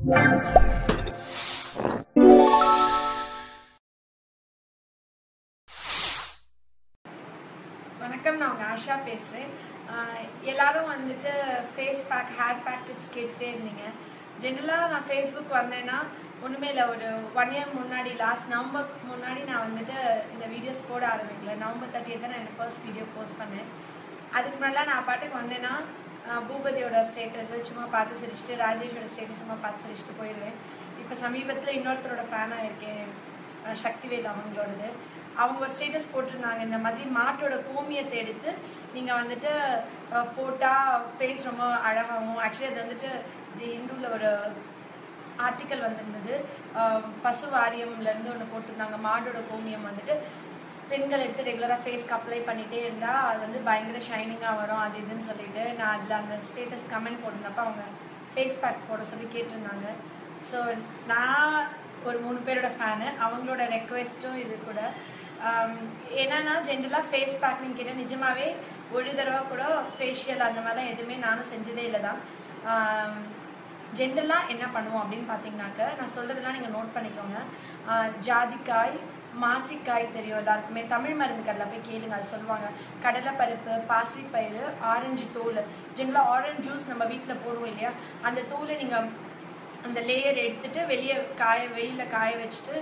வணக்கம் நான் உங்கள் ஆஷா பேசுகிறேன் எல்லாரும் வந்துட்டு face pack hair pack tips கேட்டுகிட்டே இருந்தீங்க. ஜென்ரலாக நான் ஃபேஸ்புக் வந்தேன்னா ஒன்றுமே இல்லை. ஒரு ஒன் இயர் முன்னாடி லாஸ்ட் நவம்பருக்கு முன்னாடி நான் வந்துட்டு இந்த வீடியோஸ் போட ஆரம்பிக்கல. நவம்பர் தேர்ட்டி தான் நான் என் ஃபர்ஸ்ட் வீடியோ போஸ்ட் பண்ணேன். அதுக்கு முன்னாடிலாம் நான் பாட்டுக்கு வந்தேன்னா பூபதியோட ஸ்டேட்டஸை சும்மா பார்த்து சிரிச்சுட்டு ராஜேஷோட ஸ்டேட்டஸ் சும்மா பார்த்து சிரிச்சுட்டு போயிடுவேன். இப்போ சமீபத்தில் இன்னொருத்தரோட ஃபேனாக இருக்கேன் சக்திவேல் அவங்களோடது. அவங்க ஸ்டேட்டஸ் போட்டிருந்தாங்க. இந்த மாதிரி மாட்டோட கோமியத்தை எடுத்து நீங்கள் வந்துட்டு போட்டால் ஃபேஸ் ரொம்ப அழகாகவும் ஆக்சுவலி அது வந்துட்டு தி இந்துவில் ஒரு ஆர்டிக்கல் வந்திருந்தது. பசு வாரியம்லேருந்து ஒன்று போட்டிருந்தாங்க. மாடோட கோமியம் வந்துட்டு பெண்கள் எடுத்து ரெகுலராக ஃபேஸ்க்கு அப்ளை பண்ணிகிட்டே இருந்தால் அது வந்து பயங்கர ஷைனிங்காக வரும் அது இதுன்னு சொல்லிட்டு நான் அதில் அந்த ஸ்டேட்டஸ் கமெண்ட் போட்டிருந்தப்போ அவங்க ஃபேஸ் பேக் போட சொல்லி கேட்டிருந்தாங்க. ஸோ நான் ஒரு மூணு பேரோட ஃபேனு அவங்களோட ரெக்வெஸ்ட்டும் இது கூட. Um, என்னன்னா ஜென்ரலாக ஃபேஸ் பேக் கேட்டேன் கேட்டால் நிஜமாவே ஒரு தடவை கூட ஃபேஷியல் அந்த மாதிரிலாம் எதுவுமே நானும் செஞ்சதே இல்லை தான். Um, ஜென்ரலாக என்ன பண்ணுவோம் அப்படின்னு பார்த்தீங்கன்னாக்க நான் சொல்கிறதுலாம் நீங்கள் நோட் பண்ணிக்கோங்க. Uh, ஜாதிக்காய் மாசிக்காய் தெரியும் எல்லாருக்குமே. தமிழ் மருந்து கடையில் போய் கேளுங்க அது சொல்லுவாங்க. கடலைப்பருப்பு பாசிப்பயிறு ஆரஞ்சு தோல். ஜென்ரலாக ஆரஞ்சு ஜூஸ் நம்ம வீட்டில் போடுவோம் இல்லையா? அந்த தோலை நீங்கள் அந்த லேயர் எடுத்துட்டு வெளியே காய வெயிலில் காய வச்சுட்டு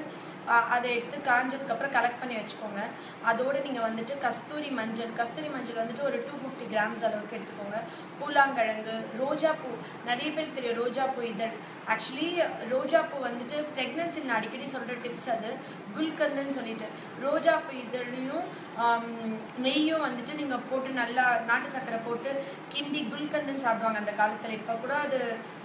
அதை எடுத்து காஞ்சதுக்கப்புறம் கலெக்ட் பண்ணி வச்சுக்கோங்க. அதோடு நீங்கள் வந்துட்டு கஸ்தூரி மஞ்சள் கஸ்தூரி மஞ்சள் வந்துட்டு ஒரு டூ ஃபிஃப்டி கிராம்ஸ் அளவுக்கு எடுத்துக்கோங்க. பூலாங்கிழங்கு ரோஜா பூ நிறைய பேருக்கு தெரியும் ரோஜா பூ இதழ். ஆக்சுவலி ரோஜா பூ வந்துட்டு ப்ரெக்னன்சியில் நான் அடிக்கடி சொல்கிற டிப்ஸ் அது. குல்கந்துன்னு சொல்லிட்டு. ரோஜாப்பூ இதழையும் நெய்யும் வந்துட்டு நீங்கள் போட்டு நல்லா நாட்டு சக்கரை போட்டு கிண்டி குல்கந்துன்னு சாப்பிடுவாங்க அந்த காலத்தில். இப்போ கூட அது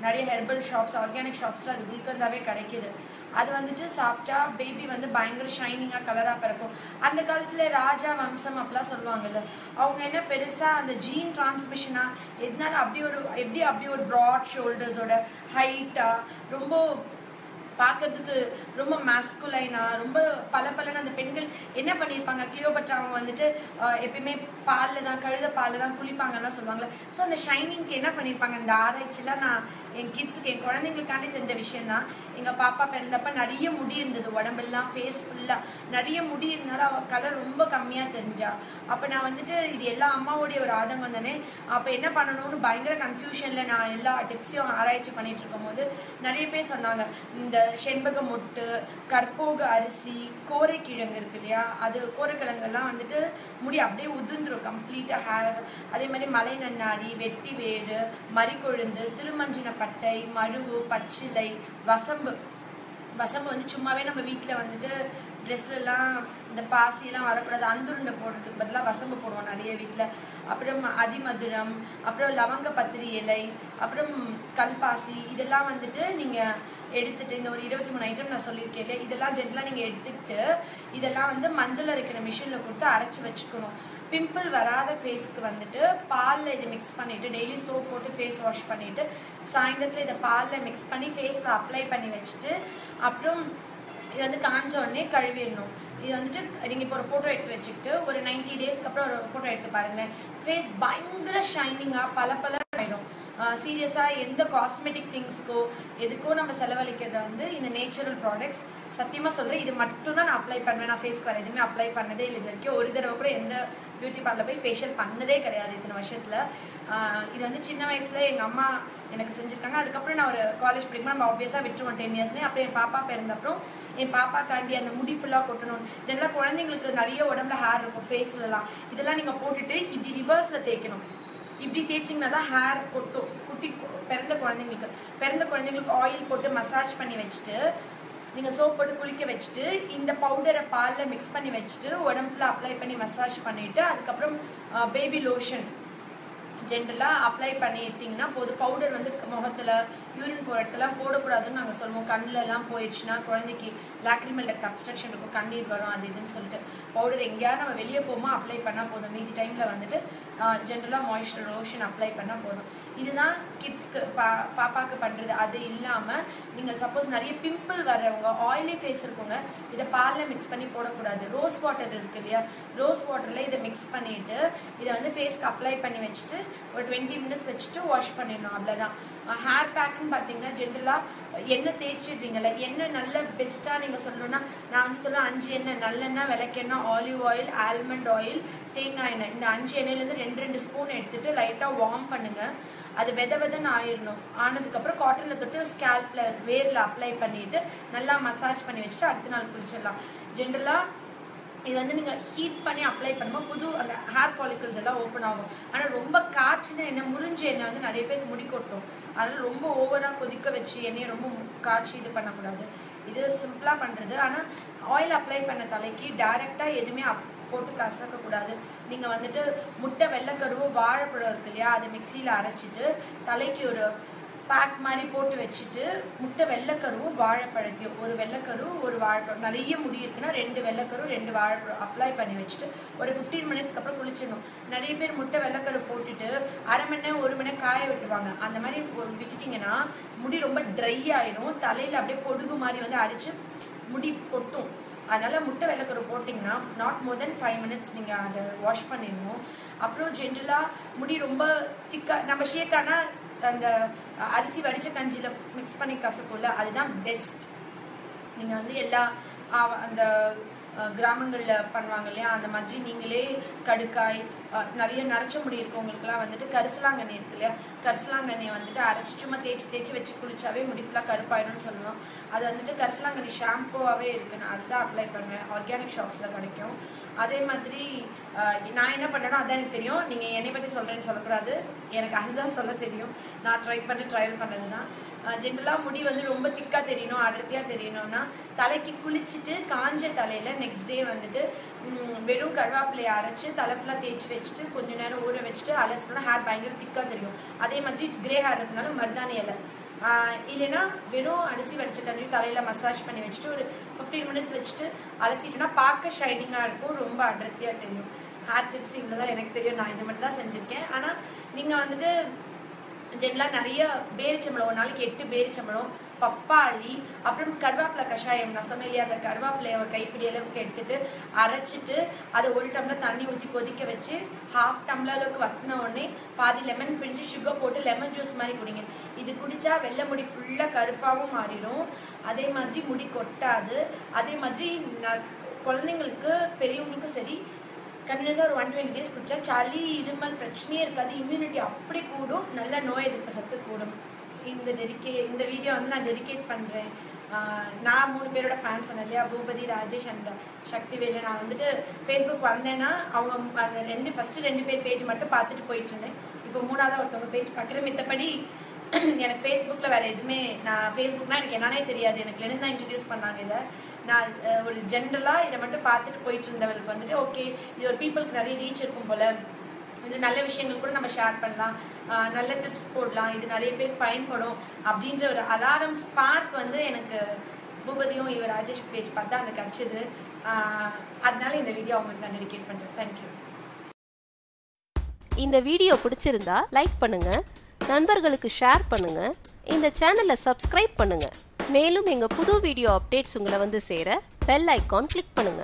நிறைய ஹெர்பல் ஷாப்ஸ் ஆர்கானிக் ஷாப்ஸில் அது குல்கந்தாவே கிடைக்கிது. அது வந்துட்டு சாப்பிட்டா பேபி வந்து பயங்கர ஷைனிங்காக கலராக பிறக்கும். அந்த காலத்தில் ராஜா வம்சம் அப்படிலாம் சொல்லுவாங்கல்ல. அவங்க என்ன பெருசாக அந்த ஜீன் டிரான்ஸ்மிஷனாக எதனால அப்படி ஒரு எப்படி அப்படி ஒரு ப்ராட் ஷோல்டர்ஸோட ஹைட்டாக rumbo பார்க்கறதுக்கு ரொம்ப மாஸ்குலைனா ரொம்ப பல அந்த பெண்கள் என்ன பண்ணியிருப்பாங்க கிளியோபட்ரா அவங்க வந்துட்டு எப்பயுமே பாலில் தான் கழுத பாலில் தான் குளிப்பாங்கலாம் சொல்லுவாங்கல்ல. ஸோ அந்த ஷைனிங்க்கு என்ன பண்ணியிருப்பாங்க இந்த ஆராய்ச்சிலாம் நான் என் கிட்ஸுக்கு என் குழந்தைங்களுக்காண்டி செஞ்ச விஷயம் தான் எங்கள் பாப்பா பிறந்தப்ப நிறைய முடி இருந்தது. உடம்பெல்லாம் ஃபேஸ் ஃபுல்லாக நிறைய முடி இருந்தாலும் அவள் கலர் ரொம்ப கம்மியாக தெரிஞ்சா. அப்போ நான் வந்துட்டு இது எல்லா அம்மாவுடைய ஒரு ஆதங்கம் தானே. அப்போ என்ன பண்ணணும்னு பயங்கர கன்ஃபியூஷனில் நான் எல்லா டிப்ஸையும் ஆராய்ச்சி பண்ணிட்டு இருக்கும்போது நிறைய பேர் சொன்னாங்க. இந்த செண்பக மொட்டு கற்போக அரிசி கோரைக்கிழங்கு இருக்கு இல்லையா? அது கோரைக்கிழங்கெல்லாம் வந்துட்டு முடி அப்படியே உதிர்ந்துரும் கம்ப்ளீட்டாக ஹேர் அதே மாதிரி மலை நன்னாரி வெட்டி வேடு மறிக்கொழுந்து திருமஞ்சின பட்டை மருவு பச்சிலை வசம்பு. வசம்பு வந்து சும்மாவே நம்ம வீட்டில் வந்துட்டு ட்ரெஸ்லலாம் இந்த பாசியெல்லாம் வரக்கூடாது அந்துருண்டை போடுறதுக்கு பதிலாக வசம்பு போடுவோம் நிறைய வீட்டில் அப்புறம் அதிமதுரம் அப்புறம் லவங்க பத்திரி இலை அப்புறம் கல்பாசி இதெல்லாம் வந்துட்டு நீங்கள் எடுத்துட்டு இந்த ஒரு இருபத்தி மூணு ஐட்டம் நான் சொல்லியிருக்கேன் இதெல்லாம் ஜென்ரலாக நீங்கள் எடுத்துக்கிட்டு இதெல்லாம் வந்து மஞ்சள் அரைக்கிற மிஷினில் கொடுத்து அரைச்சி வச்சுக்கணும். பிம்பிள் வராத ஃபேஸ்க்கு வந்துட்டு பாலில் இதை மிக்ஸ் பண்ணிவிட்டு டெய்லி சோப் போட்டு ஃபேஸ் வாஷ் பண்ணிவிட்டு சாயந்தரத்தில் இதை பாலில் மிக்ஸ் பண்ணி ஃபேஸில் அப்ளை பண்ணி வச்சுட்டு அப்புறம் இது வந்து காஞ்ச உடனே கழுவிடணும். இது வந்துட்டு நீங்கள் இப்போ ஒரு ஃபோட்டோ எடுத்து வச்சுக்கிட்டு ஒரு நைன்டி டேஸ்க்கு அப்புறம் ஒரு ஃபோட்டோ எடுத்து பாருங்களேன். ஃபேஸ் பயங்கர ஷைனிங்காக பல பல சீரியஸாக எந்த காஸ்மெட்டிக் திங்ஸ்க்கோ எதுக்கோ நம்ம செலவழிக்கிறத வந்து இந்த நேச்சுரல் ப்ராடக்ட்ஸ் சத்தியமாக சொல்கிறேன் இது மட்டும் தான் நான் அப்ளை பண்ணுவேன். நான் ஃபேஸ்க்கு வேறு எதுவுமே அப்ளை பண்ணதே இல்லை. இது வரைக்கும் ஒரு தடவை கூட எந்த பியூட்டி பார்லர் போய் ஃபேஷியல் பண்ணதே கிடையாது இத்தனை வருஷத்தில். இது வந்து சின்ன வயசில் எங்கள் அம்மா எனக்கு செஞ்சுருக்காங்க. அதுக்கப்புறம் நான் ஒரு காலேஜ் படிக்கும்போது நம்ம ஆப்வியஸாக விட்டுருவோம். டென் இயர்ஸ்லேயே அப்புறம் என் பாப்பா பிறந்தப்புறம் என் பாப்பாக்காண்டி அந்த முடி ஃபுல்லாக கொட்டணும். இதெல்லாம் குழந்தைங்களுக்கு நிறைய உடம்புல ஹேர் இருக்கும் ஃபேஸ்லலாம் இதெல்லாம் நீங்கள் போட்டுட்டு இப்படி ரிவர்ஸில் தேய்க்கணும். இப்படி தேய்ச்சிங்கன்னா தான் ஹேர் கொட்டும் குட்டி கு- பிறந்த குழந்தைங்களுக்கு பிறந்த குழந்தைங்களுக்கு ஆயில் போட்டு மசாஜ் பண்ணி வச்சுட்டு நீங்கள் சோப் போட்டு குளிக்க வச்சுட்டு இந்த பவுடரை பாலில் மிக்ஸ் பண்ணி வச்சுட்டு உடம்பு ஃபுல்லாக அப்ளை பண்ணி மசாஜ் பண்ணிவிட்டு அதுக்கப்புறம் பேபி லோஷன் ஜென்ரலாக அப்ளை பண்ணிட்டீங்கன்னா போதும் பவுடர் வந்து முகத்தில் யூரின் போகிற இடத்துலாம் போடக்கூடாதுன்னு நாங்கள் சொல்லுவோம். கண்ணிலலாம் போயிடுச்சுன்னா குழந்தைக்கு லாக்ரிமல் டக்ட் அப்ஸ்ட்ரக்ஷன் இருக்கும். கண்ணீர் வரும் அது இதுன்னு சொல்லிட்டு. பவுடர் எங்கேயாவது நம்ம வெளியே போகுமா அப்ளை பண்ணால் போதும். மீதி டைமில் வந்துட்டு ஜென்ரலாக மாய்ஸ்சர் லோஷன் அப்ளை பண்ணால் போதும். இதுதான் கிட்ஸ்க்கு பா பாப்பாவுக்கு பண்ணுறது அது இல்லாமல் நீங்கள் சப்போஸ் நிறைய பிம்பிள் வர்றவங்க ஆயிலி ஃபேஸ் இருக்கவங்க இதை பாலில் மிக்ஸ் பண்ணி போடக்கூடாது. ரோஸ் வாட்டர் இருக்கு இல்லையா? ரோஸ் வாட்டரில் இதை மிக்ஸ் பண்ணிவிட்டு இதை வந்து ஃபேஸ்க்கு அப்ளை பண்ணி வச்சுட்டு ஒரு டுவெண்ட்டி மினிட்ஸ் வச்சுட்டு வாஷ் பண்ணிடணும் அவ்வளோதான் ஹேர் பேக்குன்னு பார்த்தீங்கன்னா ஜென்ரலாக எண்ணெய் தேய்ச்சிடுறீங்கல்ல எண்ணெய் நல்ல பெஸ்ட்டாக நீங்கள் சொல்லணும்னா நான் வந்து சொல்லுவேன் அஞ்சு எண்ணெய் நல்லெண்ணெய் விளக்கெண்ணெய் ஆலிவ் ஆயில் ஆல்மண்ட் ஆயில் தேங்காய் எண்ணெய். இந்த அஞ்சு எண்ணெயிலேருந்து ரெண்டு ரெண்டு ஸ்பூன் எடுத்துட்டு லைட்டாக வார்ம் பண்ணுங்கள் அது வெத வெதன்னு ஆயிடணும் ஆனதுக்கப்புறம் காட்டனில் தொட்டு ஸ்கேல்பில் வேரில் அப்ளை பண்ணிட்டு நல்லா மசாஜ் பண்ணி வச்சுட்டு அடுத்த நாள் குளிச்சிடலாம். ஜென்ரலாக இது வந்து நீங்கள் ஹீட் பண்ணி அப்ளை பண்ணும்போது புது அந்த ஹேர் ஃபாலிக்கல்ஸ் எல்லாம் ஓப்பன் ஆகும். ஆனால் ரொம்ப காய்ச்சின எண்ணெய் முறிஞ்ச எண்ணெய் வந்து நிறைய பேருக்கு முடி கொட்டும். அதனால் ரொம்ப ஓவராக கொதிக்க வச்சு எண்ணெயை ரொம்ப காய்ச்சி இது பண்ணக்கூடாது. இது சிம்பிளாக பண்ணுறது ஆனால் ஆயில் அப்ளை பண்ண தலைக்கு டைரெக்டாக எதுவுமே அப் போட்டு கசக்கக்கூடாது. நீங்கள் வந்துட்டு முட்டை வெள்ளைக்கருவு வாழைப்பழம் இருக்கு இல்லையா அதை மிக்சியில் அரைச்சிட்டு தலைக்கு ஒரு பேக் மாதிரி போட்டு வச்சுட்டு முட்டை வெள்ளைக்கருவும் வாழைப்பழத்தையும் ஒரு வெள்ளைக்கரு ஒரு வாழைப்பழம் நிறைய முடி இருக்குன்னா ரெண்டு வெள்ளைக்கரு ரெண்டு வாழைப்பழம் அப்ளை பண்ணி வச்சுட்டு ஒரு ஃபிஃப்டீன் மினிட்ஸ்க்கு அப்புறம் குளிச்சிடணும். நிறைய பேர் முட்டை வெள்ளைக்கரு போட்டுட்டு அரை மணி நேரம் ஒரு மணி நேரம் காய விட்டுருவாங்க. அந்த மாதிரி ஒரு முடி ரொம்ப ட்ரை ஆயிரும். தலையில் அப்படியே பொடுகு மாதிரி வந்து அரிச்சு முடி கொட்டும். அதனால முட்டை வெள்ளைக்கரு போட்டிங்கன்னா not more then five minutes நீங்கள் அதை வாஷ் பண்ணிடணும். அப்புறம் ஜென்ரலாக முடி ரொம்ப திக்காக நம்ம ஷேக்கானா அந்த அரிசி வடிச்ச கஞ்சியில் மிக்ஸ் பண்ணி கசக்கும்ல அதுதான் பெஸ்ட் நீங்கள் வந்து எல்லா அந்த கிராமங்களில் பண்ணுவாங்க இல்லையா அந்த மாதிரி நீங்களே கடுக்காய் நிறைய நரைச்ச முடி இருக்கவங்களுக்குலாம் வந்துட்டு கரிசலாங்கண்ணி இருக்கு இல்லையா? கரிசலாங்கண்ணியை வந்துட்டு அரைச்சி சும்மா தேய்ச்சி தேய்ச்சி வச்சு குளிச்சாவே முடி ஃபுல்லாக கருப்பாயிடும்னு சொல்லணும் அது வந்துட்டு கரிசலாங்கண்ணி ஷாம்புவாகவே இருக்குது நான் அதுதான் அப்ளை பண்ணுவேன். ஆர்கானிக் ஷாப்ஸில் கிடைக்கும். அதே மாதிரி நான் என்ன பண்ணேனோ அதான் எனக்கு தெரியும். நீங்கள் என்னை பற்றி சொல்கிறேன்னு சொல்லக்கூடாது. எனக்கு அதுதான் சொல்ல தெரியும். நான் ட்ரை பண்ணி ட்ரையல் பண்ணது தான் ஜென்ரலாக முடி வந்து ரொம்ப திக்காக தெரியணும் அடர்த்தியாக தெரியணும்னா தலைக்கு குளிச்சுட்டு காஞ்ச தலையில் நெக்ஸ்ட் டே வந்துட்டு வெறும் கருவேப்பிலையை அரைச்சு தலை ஃபுல்லாக தேய்ச்சி வச்சுட்டு கொஞ்ச நேரம் ஊற வச்சுட்டு அலசினா ஹேர் பயங்கர திக்காக தெரியும். அதே மாதிரி கிரே ஹேர் இருக்கனால மருதாணி இலை. இல்லைன்னா வெறும் அரிசி வடிச்ச கஞ்சி தலையில் மசாஜ் பண்ணி வச்சுட்டு ஒரு ஃபிஃப்டீன் மினிட்ஸ் வச்சுட்டு அலசிட்டோம்னா பார்க்க ஷைனிங்காக இருக்கும் ரொம்ப அடர்த்தியாக தெரியும். ஹேர் டிப்ஸ் இவ்வளோ தான் எனக்கு தெரியும். நான் இது மட்டும் தான் செஞ்சுருக்கேன். ஆனால் நீங்கள் வந்துட்டு ஜென்ரலாக நிறைய பேரிச்சம்பழம் ஒரு நாளைக்கு எட்டு பேரிச்சம்பழம் பப்பாளி அப்புறம் கருவேப்பிலை கஷாயம். நான் சொன்னேன் இல்லையா அந்த கருவேப்பிலையை கைப்பிடி அளவுக்கு எடுத்துட்டு அரைச்சிட்டு அதை ஒரு டம்ளர் தண்ணி ஊற்றி கொதிக்க வச்சு ஹாஃப் டம்ளர் அளவுக்கு வத்தின உடனே பாதி லெமன் பிழிஞ்சு சுகர் போட்டு லெமன் ஜூஸ் மாதிரி குடிங்க. இது குடிச்சா வெள்ளை முடி ஃபுல்லாக கருப்பாகவும் மாறிடும். அதே மாதிரி முடி கொட்டாது. அதே மாதிரி குழந்தைங்களுக்கு பெரியவங்களுக்கும் சரி கண்டினியூஸாக ஒரு ஒன் டுவெண்ட்டி டேஸ் குடிச்சா சளி இருமல் பிரச்சனையே இருக்காது. இம்யூனிட்டி அப்படி கூடும். நல்ல நோய் எதிர்ப்பு சத்து கூடும். இந்த டெடிக்கே இந்த வீடியோ வந்து நான் டெடிகேட் பண்ணுறேன் நான் மூணு பேரோட ஃபேன் சொன்னேன் இல்லையா? பூபதி ராஜேஷ் அண்ட் சக்திவேலு. நான் வந்துட்டு ஃபேஸ்புக் வந்தேன்னா அவங்க அந்த ரெண்டு ஃபஸ்ட்டு ரெண்டு பேர் பேஜ் மட்டும் பார்த்துட்டு போயிட்டு இருந்தேன். இப்போ மூணாவது ஒருத்தவங்க பேஜ் பார்க்குறேன். மித்தபடி எனக்கு ஃபேஸ்புக்கில் வேறு எதுவுமே நான் ஃபேஸ்புக்னால் எனக்கு என்னன்னே தெரியாது. எனக்கு லெனின் தான் இன்ட்ரடியூஸ் பண்ணாங்க இதை. நான் ஒரு ஜென்ரலாக இதை மட்டும் பார்த்துட்டு போயிட்டு இருந்தவளுக்கு வந்துட்டு ஓகே இது ஒரு பீப்புளுக்கு நிறைய ரீச் இருக்கும் போல. இது நல்ல விஷயங்கள் கூட நம்ம ஷேர் பண்ணலாம். நல்ல டிப்ஸ் போடலாம். இது நிறைய பேர் பயன்படும் அப்படின்ற ஒரு அலாரம் ஸ்பார்க் வந்து எனக்கு பூபதியும் இவர் ராஜேஷ் பேஜ் பார்த்தா அந்த கிடச்சிது. அதனால இந்த வீடியோ அவங்களுக்கு நான் டெடிகேட் பண்ணுறேன் தேங்க்யூ இந்த வீடியோ பிடிச்சிருந்தா லைக் பண்ணுங்க. நண்பர்களுக்கு ஷேர் பண்ணுங்க. இந்த சேனலை சப்ஸ்கிரைப் பண்ணுங்க. மேலும் எங்க புது வீடியோ அப்டேட்ஸ் உங்களை வந்து சேர பெல் ஐக்கான் கிளிக் பண்ணுங்க.